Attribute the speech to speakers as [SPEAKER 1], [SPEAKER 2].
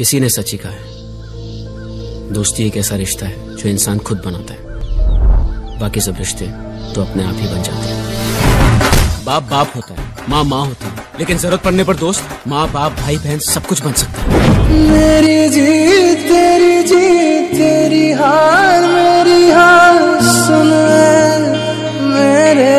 [SPEAKER 1] किसी ने सच ही कहा है। दोस्ती एक ऐसा रिश्ता है जो इंसान खुद बनाता है। बाकी सब रिश्ते तो अपने आप ही बन जाते हैं। बाप बाप होता है, माँ माँ होती है। लेकिन ज़रूरत पड़ने पर दोस्त, माँ बाप, भाई बहन सब कुछ बन सकता है।
[SPEAKER 2] मेरी जीत, तेरी जीत, तेरी हार, मेरी हार सुन मेरे